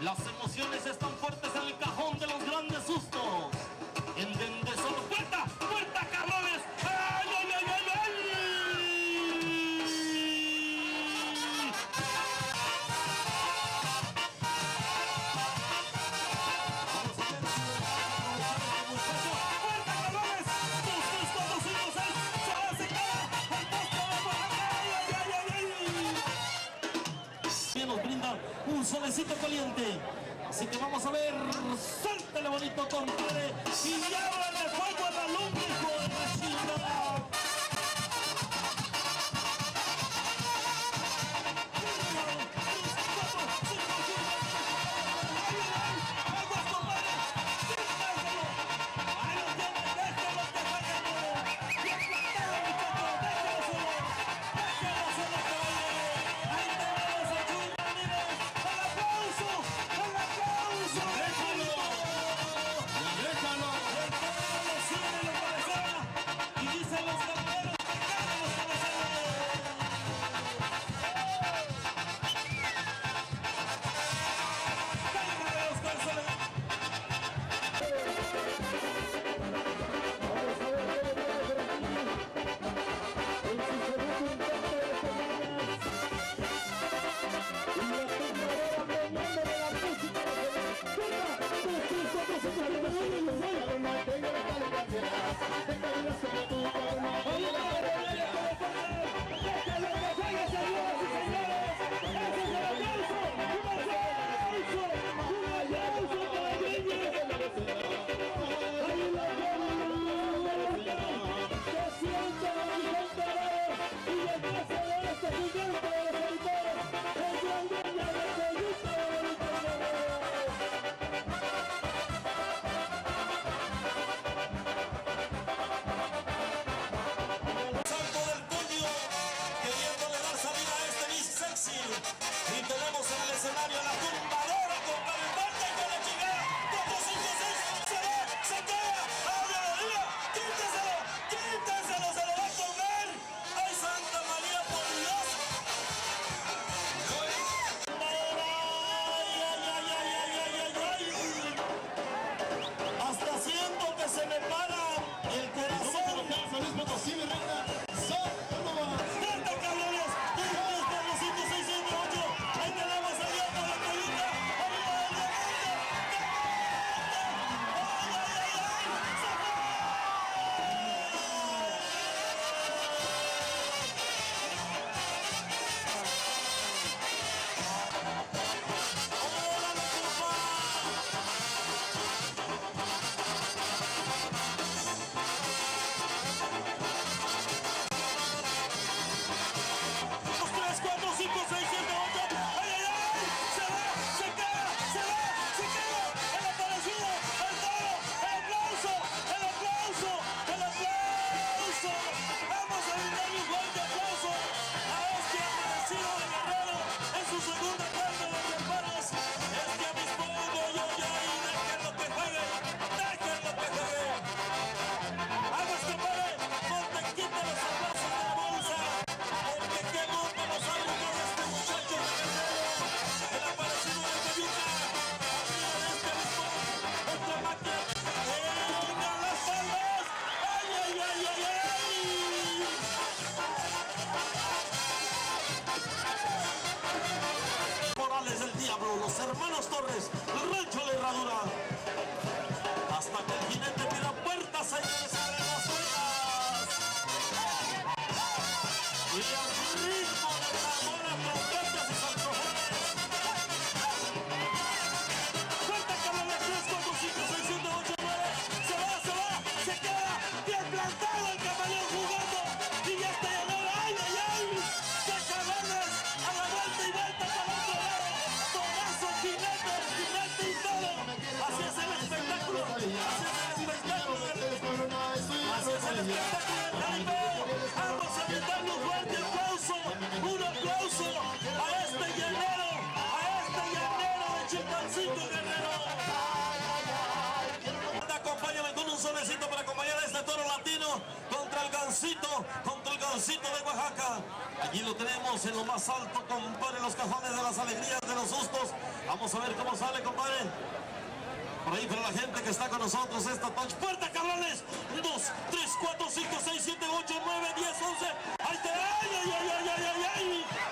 Las emociones están caliente. Así que vamos a ver, suéltale bonito, compadre, y llámale fuego a la Toro Latino contra el Gancito, contra el Gancito de Oaxaca. Allí lo tenemos en lo más alto, compadre, los cajones de las alegrías, de los sustos. Vamos a ver cómo sale, compadre. Por ahí para la gente que está con nosotros esta touch. ¡Puerta, cabrones! 2, 3, 4, 5, 6, 7, 8, 9, 10, 11. ¡Ahí te! ¡Ay, ay, ay, ay, ay! ay!